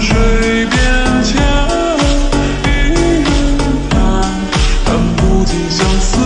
水边前一人看叹不尽相思。